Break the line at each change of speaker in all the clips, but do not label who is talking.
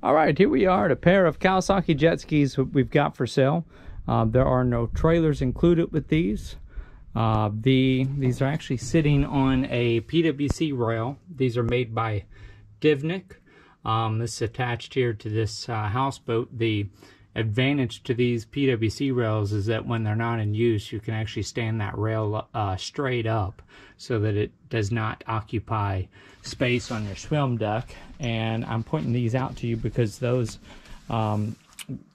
All right, here we are at a pair of Kawasaki jet skis we've got for sale. Uh, there are no trailers included with these. Uh, the These are actually sitting on a PWC rail. These are made by Divnik. Um, this is attached here to this uh, houseboat. The advantage to these PWC rails is that when they're not in use, you can actually stand that rail uh, straight up so that it does not occupy space on your swim deck. And I'm pointing these out to you because those um,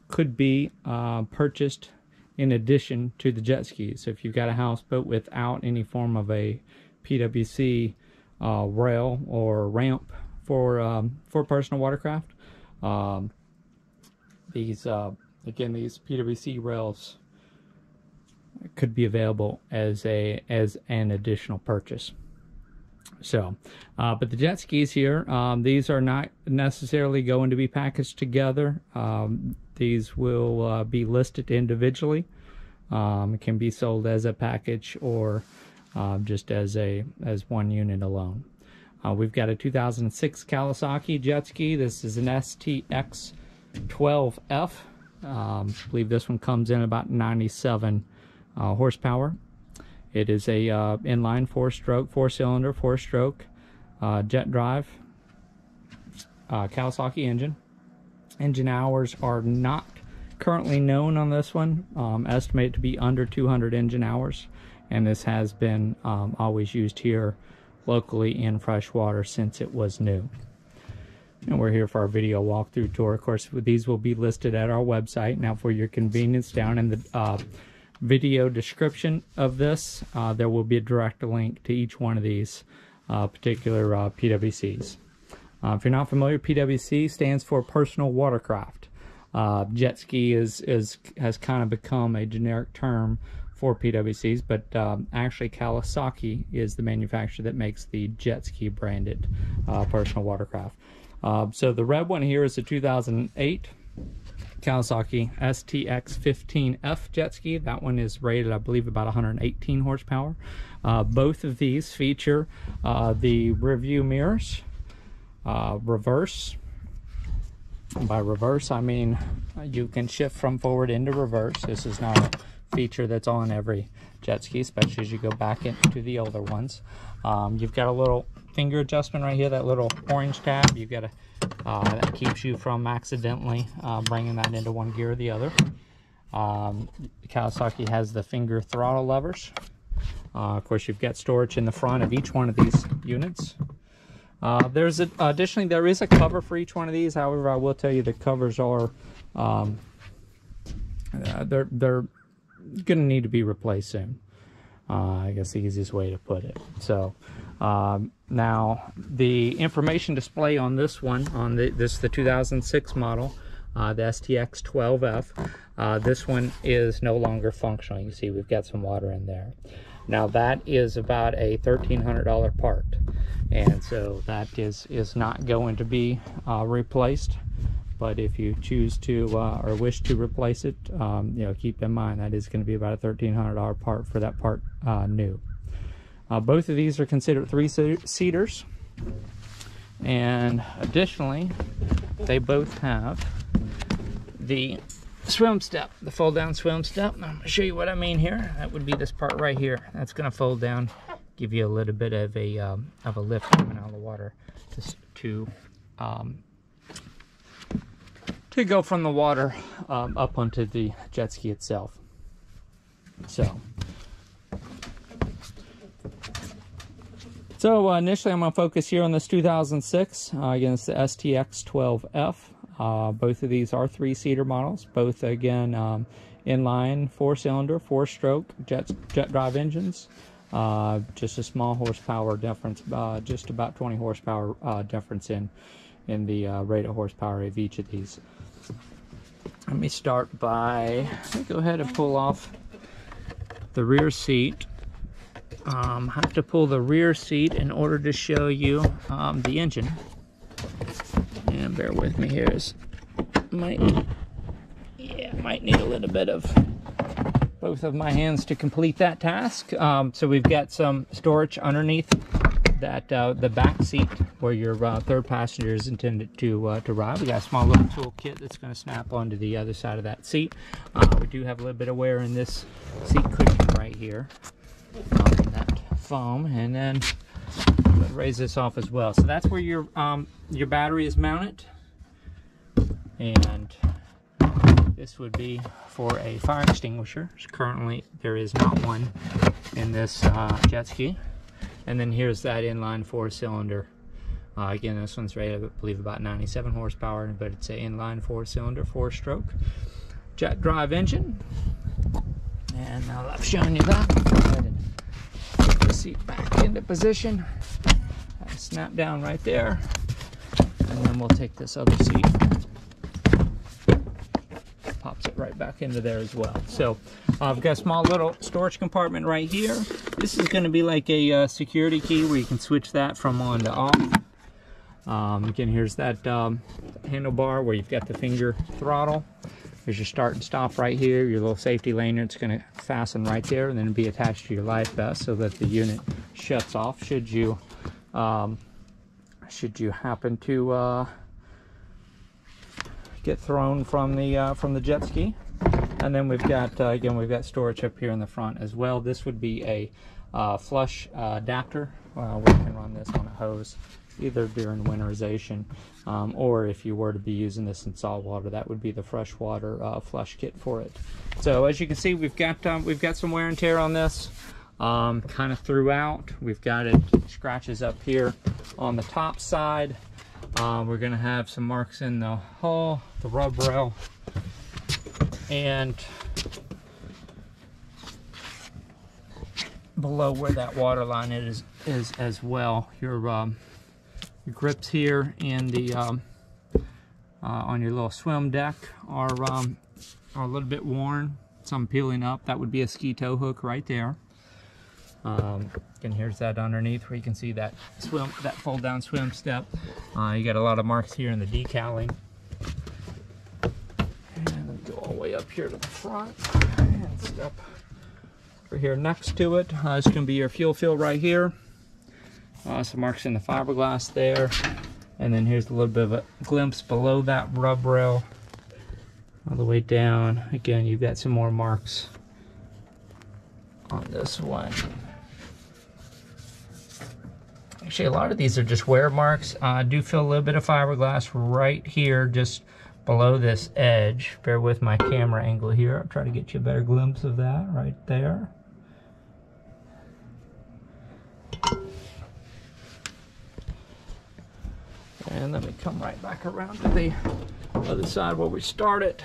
could be uh, purchased in addition to the jet skis. So if you've got a houseboat without any form of a PWC uh, rail or ramp for um, for personal watercraft, um, these uh, again these PWC rails could be available as a as an additional purchase. So, uh, but the jet skis here, um, these are not necessarily going to be packaged together. Um, these will uh, be listed individually. Um, it can be sold as a package or uh, just as a as one unit alone. Uh, we've got a 2006 Kawasaki jet ski. This is an STX 12F. Um, I believe this one comes in about 97 uh, horsepower. It is a uh, inline four-stroke, four-cylinder, four-stroke uh, jet drive uh, Kawasaki engine. Engine hours are not currently known on this one. Um, estimated to be under 200 engine hours, and this has been um, always used here locally in freshwater since it was new. And we're here for our video walkthrough tour. Of course, these will be listed at our website. Now, for your convenience, down in the uh, video description of this, uh, there will be a direct link to each one of these uh, particular uh, PWCs. Uh, if you're not familiar, PWC stands for Personal Watercraft. Uh, jet ski is, is has kind of become a generic term for PWCs, but um, actually Kawasaki is the manufacturer that makes the jet ski branded personal watercraft. So the red one here is a 2008 Kawasaki STX15F jet ski. That one is rated, I believe, about 118 horsepower. Uh, both of these feature uh, the view mirrors, uh, reverse. By reverse, I mean you can shift from forward into reverse. This is not a feature that's on every jet ski, especially as you go back into the older ones. Um, you've got a little finger adjustment right here, that little orange tab. You've got a uh, that keeps you from accidentally uh, bringing that into one gear or the other. Um, Kawasaki has the finger throttle levers. Uh, of course, you've got storage in the front of each one of these units. Uh, there's a, additionally there is a cover for each one of these. However, I will tell you the covers are um, uh, they're they're going to need to be replaced soon. Uh, I guess the easiest way to put it. So um, now, the information display on this one, on the, this the 2006 model, uh, the STX 12F, uh, this one is no longer functional. You see we've got some water in there. Now that is about a $1,300 part. And so that is, is not going to be uh, replaced. But if you choose to uh, or wish to replace it, um, you know, keep in mind that is going to be about a $1,300 part for that part uh, new. Uh, both of these are considered three-seaters. And additionally, they both have the swim step, the fold down swim step. I'm gonna show you what I mean here. That would be this part right here. That's gonna fold down, give you a little bit of a um, of a lift coming out of the water just to um, to go from the water um, up onto the jet ski itself. So So uh, initially I'm going to focus here on this 2006. Uh, the STX 12F. Uh, both of these are three-seater models. Both, again, um, inline, four-cylinder, four-stroke jet, jet drive engines. Uh, just a small horsepower difference, uh, just about 20 horsepower uh, difference in, in the uh of horsepower of each of these. Let me start by, let me go ahead and pull off the rear seat um, have to pull the rear seat in order to show you um, the engine. And bear with me here is might yeah might need a little bit of both of my hands to complete that task. Um, so we've got some storage underneath that uh, the back seat where your uh, third passenger is intended to uh, to ride. We got a small little tool kit that's going to snap onto the other side of that seat. Uh, we do have a little bit of wear in this seat cushion right here foam, and then raise this off as well. So that's where your um, your battery is mounted, and this would be for a fire extinguisher. Currently, there is not one in this uh, jet ski. And then here's that inline four cylinder. Uh, again, this one's rated, I believe, about 97 horsepower, but it's an inline four cylinder, four stroke jet drive engine. And that I've shown you that, go ahead and put the seat back into position. Snap down right there. And then we'll take this other seat pops it right back into there as well. So I've got a small little storage compartment right here. This is going to be like a uh, security key where you can switch that from on to off. Um, again, here's that um, handlebar where you've got the finger throttle. There's your start and stop right here. Your little safety lanyard it's going to fasten right there and then be attached to your life vest so that the unit shuts off should you um, should you happen to uh, get thrown from the uh, from the jet ski. And then we've got uh, again we've got storage up here in the front as well. This would be a uh, flush uh, adapter. Uh, we can run this on a hose either during winterization um, or if you were to be using this in salt water that would be the freshwater uh, flush kit for it. So as you can see we've got um, we've got some wear and tear on this um, kind of throughout. We've got it scratches up here on the top side. Uh, we're gonna have some marks in the hull, the rub rail, and below where that water line is is as well. Your, um, grips here in the um, uh, on your little swim deck are um, are a little bit worn. Some peeling up. That would be a ski tow hook right there. Um, and here's that underneath where you can see that swim, that fold down swim step. Uh, you got a lot of marks here in the decaling. And go all the way up here to the front and step over here next to it. Uh, it's going to be your fuel fill right here. Uh, some marks in the fiberglass there. And then here's a little bit of a glimpse below that rub rail all the way down. Again, you've got some more marks on this one. Actually, a lot of these are just wear marks. Uh, I do feel a little bit of fiberglass right here, just below this edge. Bear with my camera angle here. I'll try to get you a better glimpse of that right there. And let me come right back around to the other side where we started.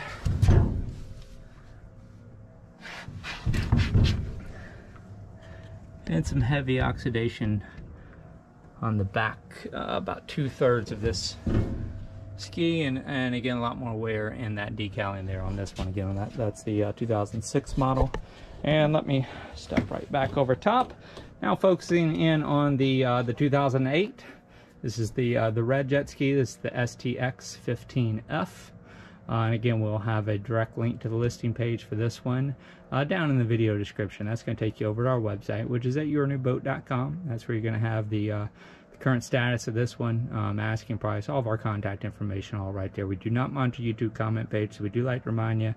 And some heavy oxidation on the back, uh, about two thirds of this ski, and, and again a lot more wear in that decaling there on this one. Again, that that's the uh, 2006 model. And let me step right back over top. Now focusing in on the uh, the 2008. This is the uh, the red jet ski. This is the STX 15F. Uh, and again, we'll have a direct link to the listing page for this one uh, down in the video description. That's going to take you over to our website, which is at yournewboat.com. That's where you're going to have the, uh, the, current status of this one, um, asking price, all of our contact information all right there. We do not monitor YouTube comment page, so we do like to remind you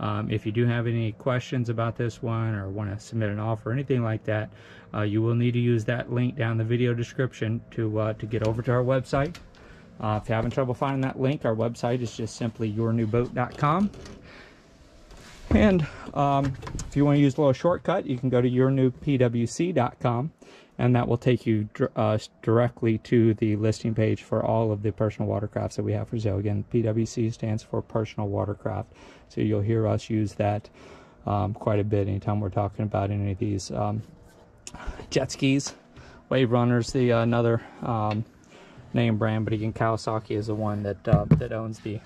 um, if you do have any questions about this one or want to submit an offer or anything like that, uh, you will need to use that link down the video description to, uh, to get over to our website. Uh, if you're having trouble finding that link, our website is just simply yournewboat.com. And um, if you want to use a little shortcut, you can go to yournewpwc.com and that will take you uh, directly to the listing page for all of the personal watercrafts that we have for sale. Again, PWC stands for personal watercraft. So you'll hear us use that um, quite a bit anytime we're talking about any of these um, jet skis. Wave Runners, the uh, another um, name brand, but again, Kawasaki is the one that uh, that owns the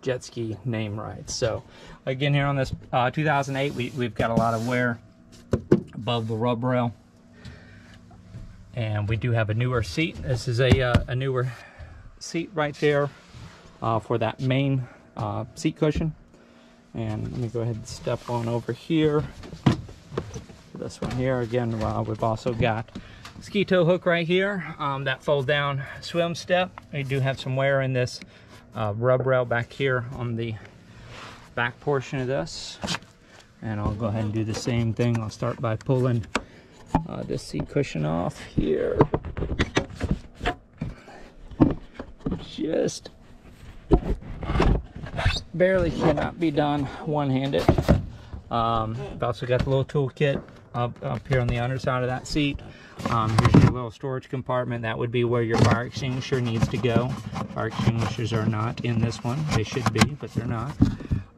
jet ski name rights. So again, here on this uh, 2008, we, we've got a lot of wear above the rub rail. And we do have a newer seat. This is a, uh, a newer seat right there uh, for that main uh, seat cushion. And let me go ahead and step on over here. This one here, again, uh, we've also got ski tow hook right here, um, that fold down swim step. We do have some wear in this uh, rub rail back here on the back portion of this. And I'll go ahead and do the same thing. I'll start by pulling uh, this seat cushion off here. Just barely cannot be done one-handed. Um, I've also got the little toolkit up, up here on the underside of that seat. Um, here's your little storage compartment. That would be where your fire extinguisher needs to go. Fire extinguishers are not in this one. They should be, but they're not.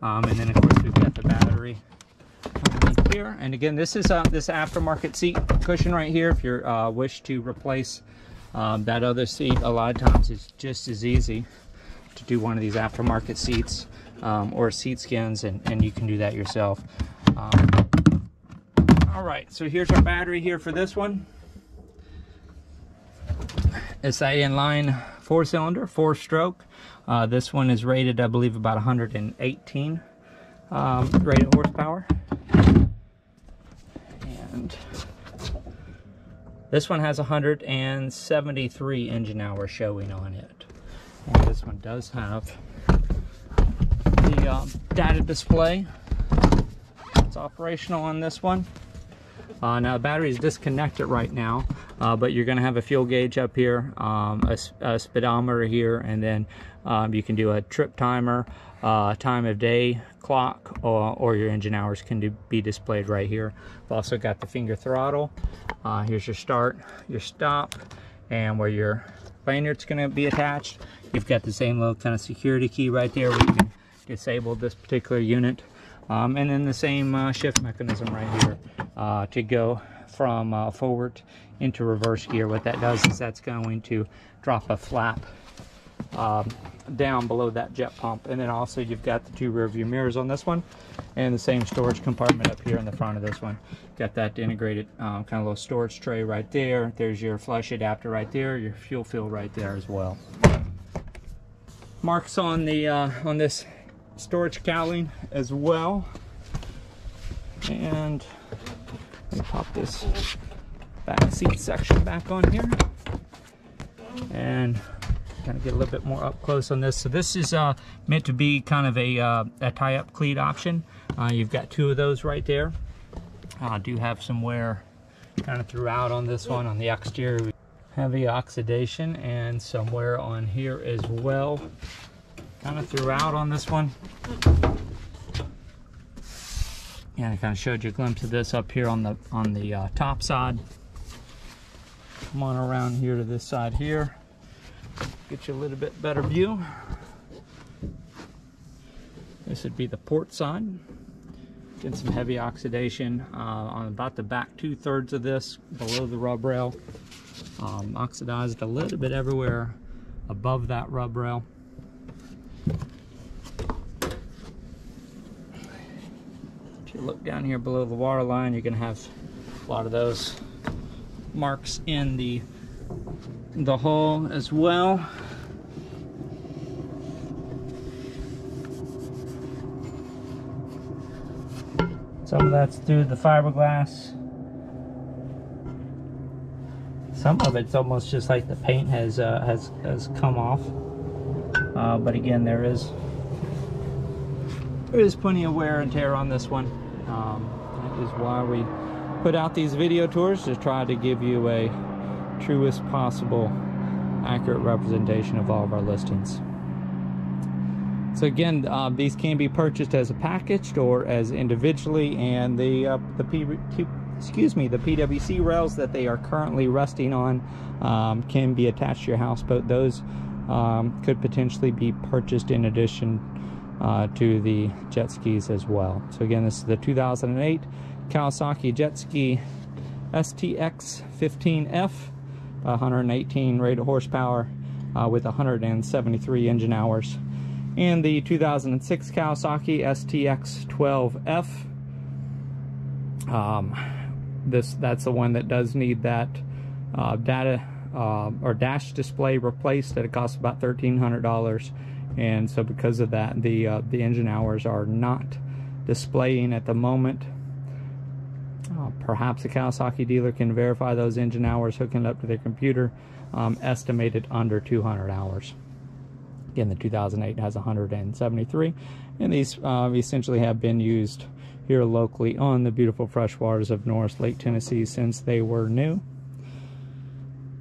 Um, and then of course we've got the battery here. And again, this is uh, this aftermarket seat cushion right here. If you uh, wish to replace um, that other seat, a lot of times it's just as easy to do one of these aftermarket seats um, or seat skins, and, and you can do that yourself. Um, all right, so here's our battery here for this one. It's a inline four cylinder, four stroke. Uh, this one is rated, I believe, about 118 um, rated horsepower. This one has 173 engine hours showing on it. And this one does have the uh, data display. It's operational on this one. Uh, now the battery is disconnected right now, uh, but you're going to have a fuel gauge up here, um, a, a, speedometer here, and then um, you can do a trip timer, uh, time of day clock, or, or, your engine hours can do, be displayed right here. I've also got the finger throttle. Uh, here's your start, your stop, and where your lanyard's going to be attached. You've got the same little kind of security key right there where you can disable this particular unit. Um, and then the same uh, shift mechanism right here uh, to go from uh, forward into reverse gear. What that does is that's going to drop a flap um, down below that jet pump. And then also you've got the two rear view mirrors on this one and the same storage compartment up here in the front of this one. Got that integrated um, kind of little storage tray right there. There's your flush adapter right there, your fuel fill right there as well. Marks on the uh, on this storage cowling as well. And let me pop this back seat section back on here. And kind of get a little bit more up close on this. So this is uh, meant to be kind of a, uh, a tie-up cleat option. Uh, you've got two of those right there. I do have some wear kind of throughout on this one. On the exterior, heavy oxidation and some wear on here as well kind of throughout on this one. Yeah, I kind of showed you a glimpse of this up here on the on the uh, top side. Come on around here to this side here. Get you a little bit better view. This would be the port side. Getting some heavy oxidation uh, on about the back two thirds of this, below the rub rail. Um, oxidized a little bit everywhere above that rub rail. If you look down here below the water line, you're going to have a lot of those marks in the the hull as well. Some of that's through the fiberglass. Some of it's almost just like the paint has uh, has has come off. Uh, but again, there is there is plenty of wear and tear on this one. Um, that is why we put out these video tours to try to give you a truest possible accurate representation of all of our listings. So again, uh, these can be purchased as a package or as individually, and the uh, the P, P, excuse me the PWC rails that they are currently resting on um, can be attached to your houseboat. Those um, could potentially be purchased in addition uh, to the jet skis as well. So again, this is the 2008 Kawasaki Jet Ski STX 15F, 118 rated horsepower uh, with 173 engine hours. And the 2006 Kawasaki STX 12F. Um, this that's the one that does need that uh, data uh, or dash display replaced at a cost of about $1,300. And so because of that, the, uh, the engine hours are not displaying at the moment. Perhaps a Kawasaki dealer can verify those engine hours hooking up to their computer. Um, estimated under 200 hours. Again, the 2008 has 173, and these uh, essentially have been used here locally on the beautiful freshwaters of Norris Lake, Tennessee since they were new.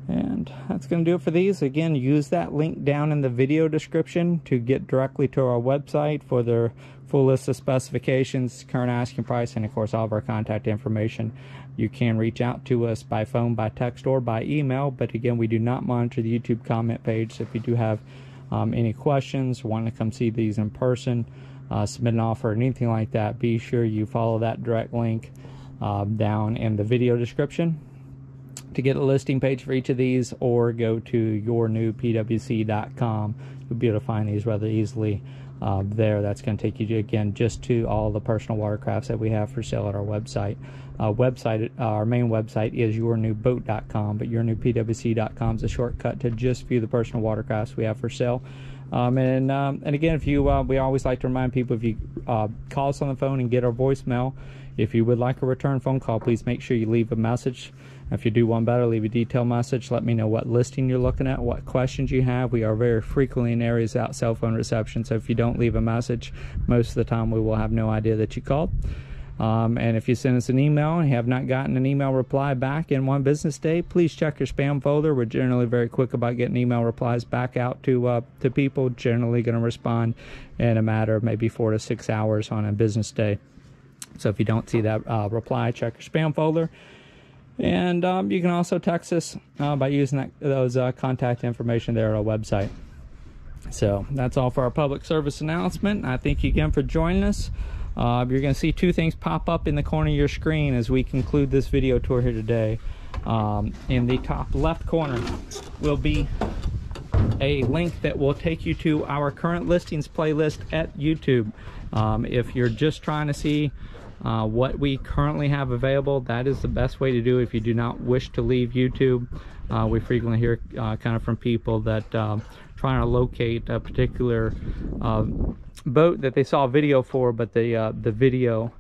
And that's going to do it for these. Again, use that link down in the video description to get directly to our website for their full list of specifications, current asking price, and of course all of our contact information. You can reach out to us by phone, by text, or by email. But again, we do not monitor the YouTube comment page. So if you do have um, any questions, want to come see these in person, uh, submit an offer, or anything like that, be sure you follow that direct link uh, down in the video description to get a listing page for each of these or go to yournewpwc.com. You'll be able to find these rather easily uh, there. That's going to take you, to, again, just to all the personal watercrafts that we have for sale at our website. Uh, website, uh, our main website is yournewboat.com, but yournewpwc.com is a shortcut to just view the personal watercrafts we have for sale. Um, and um, and again, if you, uh, we always like to remind people if you uh, call us on the phone and get our voicemail, if you would like a return phone call, please make sure you leave a message. If you do one better, leave a detailed message. Let me know what listing you're looking at, what questions you have. We are very frequently in areas without cell phone reception, so if you don't leave a message, most of the time we will have no idea that you called. Um, and if you send us an email and have not gotten an email reply back in one business day, please check your spam folder. We're generally very quick about getting email replies back out to uh, to people. Generally, going to respond in a matter of maybe four to six hours on a business day. So if you don't see that uh, reply, check your spam folder. And um, you can also text us uh, by using that, those uh, contact information there at our website. So that's all for our public service announcement. I thank you again for joining us. Uh, you're going to see two things pop up in the corner of your screen as we conclude this video tour here today. Um, in the top left corner will be a link that will take you to our current listings playlist at YouTube. Um, if you're just trying to see uh, what we currently have available, that is the best way to do if you do not wish to leave YouTube. Uh, we frequently hear uh, kind of from people that um, trying to locate a particular uh, boat that they saw a video for, but the uh, the video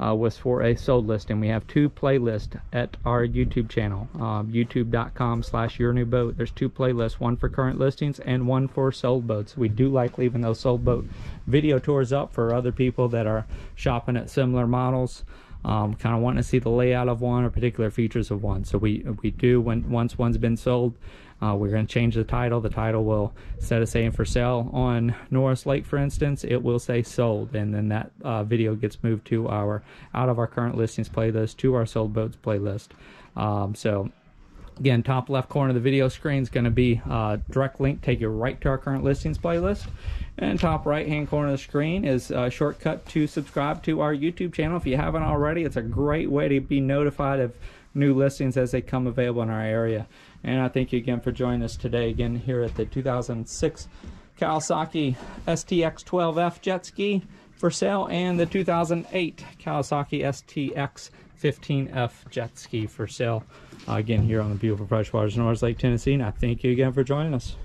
uh, was for a sold listing. We have two playlists at our YouTube channel, um, youtube.com slash your new boat. There's two playlists, one for current listings and one for sold boats. We do like leaving those sold boat video tours up for other people that are shopping at similar models. Um, kind of wanting to see the layout of one or particular features of one. So we we do when once one's been sold, uh, we're going to change the title. The title will, instead of saying for sale on Norris Lake, for instance, it will say sold. And then that uh, video gets moved to our, out of our current listings playlist to our sold boats playlist. Um, so again, top left corner of the video screen is going to be uh, direct link, take you right to our current listings playlist. And top right hand corner of the screen is a shortcut to subscribe to our YouTube channel. If you haven't already, it's a great way to be notified of new listings as they come available in our area. And I thank you again for joining us today again here at the 2006 Kawasaki STX12F jet ski for sale and the 2008 Kawasaki STX 15F jet ski for sale uh, again here on the beautiful freshwaters Norris Lake, Tennessee. And I thank you again for joining us.